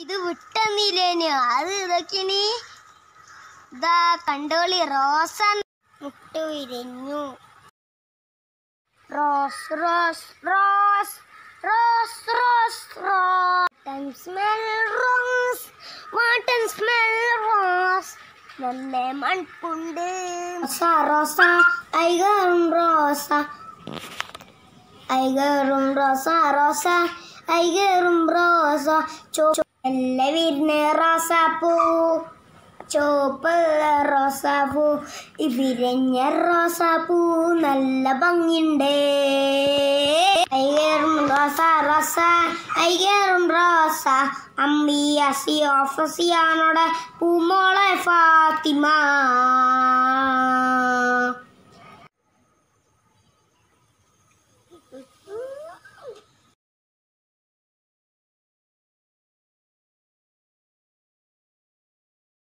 ഇത് വിട്ടന്നില്ലേനു. അത് ഇതൊക്കെനി. ഇതാ കണ്ടോളി റോസ മുട്ടു വിരിഞ്ഞു. Rose rose rose rose rose rose. Rose what an smell rose. നല്ല മൺകുണ്ട് റോസ ഐകറും റോസ. ഐകറും റോസ റോസ ഐകറും റോസ. ചോ നല്ല വിരിഞ്ഞ റോസാപ്പൂ ചോപ്പ് റോസാപ്പൂ ഈ വിരിഞ്ഞ റോസാപ്പൂ നല്ല ഭംഗിയുണ്ട്. ഐകേറും റോസ റോസ ഐകേറും റോസ. അമ്മി അസി പൂമോളെ ഫാത്തിമ